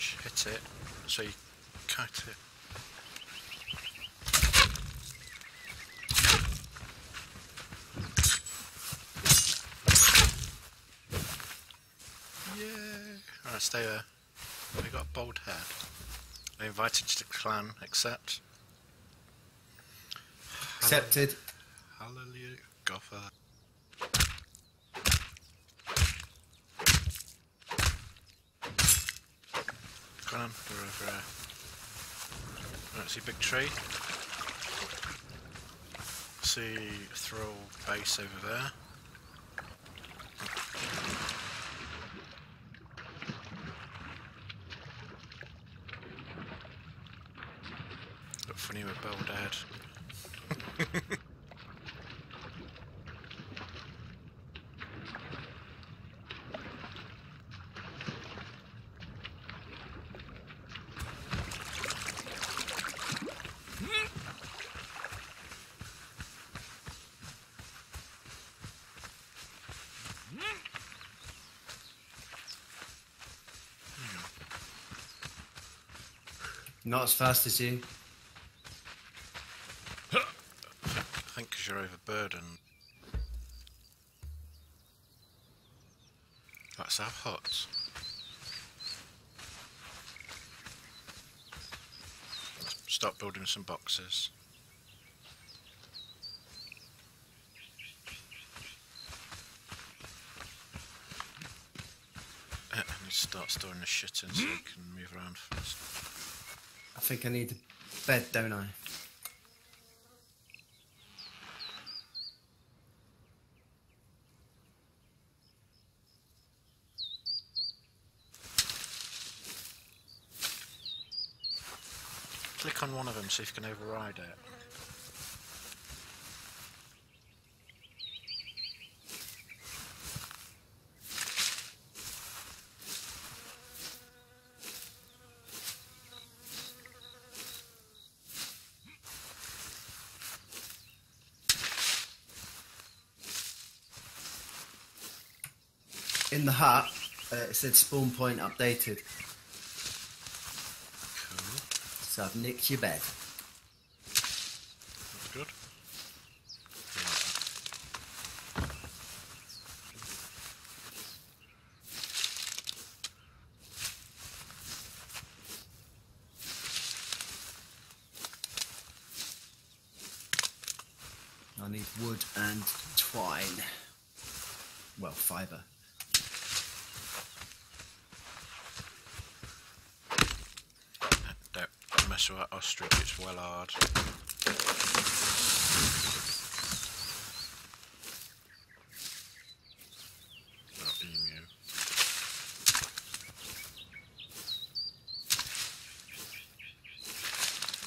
branch, hit it, so you cut it. Yeah. Alright, stay there. We got a bold head. I invited you to the clan, accept. Accepted. Hallelujah, Gotha. On, we're over here. Right, see a big tree? See throw base over there. Look funny with bow dead. Not as fast as you. I think because you're overburdened. Let's have huts. Start building some boxes. I need start storing the shit in so we can move around fast. I think I need bed, don't I? Click on one of them, see if you can override it. In the hut, uh, it said spawn point updated. Cool. So I've nicked your bed. That's good. I need wood and twine. Well, fibre. Don't that ostrich, it's well hard.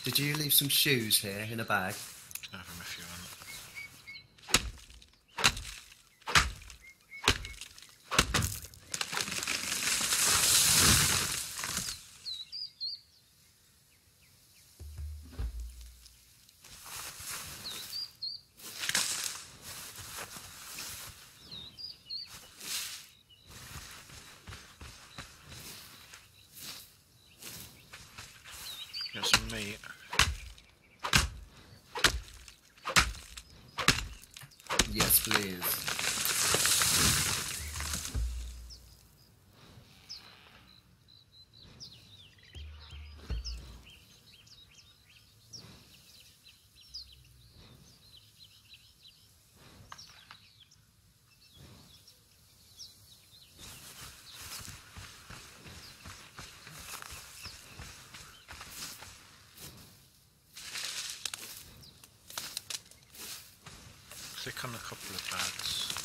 Did you leave some shoes here in a bag? Can have 'em if you want. Meat. Yes, please. Click on a couple of bags.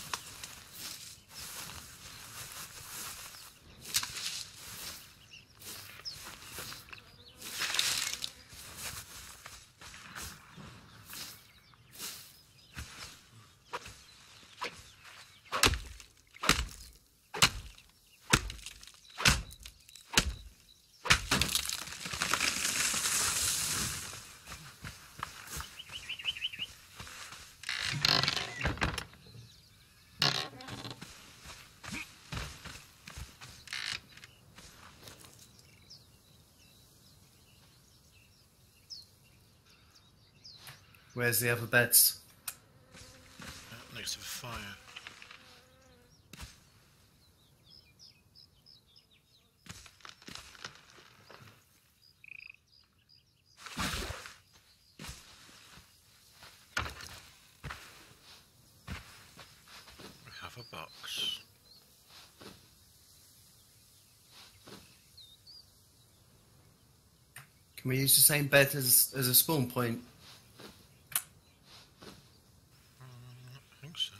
Where's the other beds? Next to the fire. We have a box. Can we use the same bed as as a spawn point? I think so.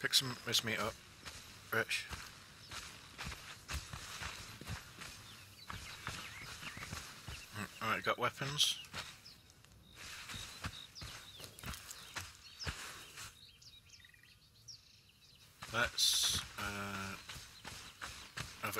Pick some miss meat up, Rich. Mm, Alright, got weapons. Let's uh, have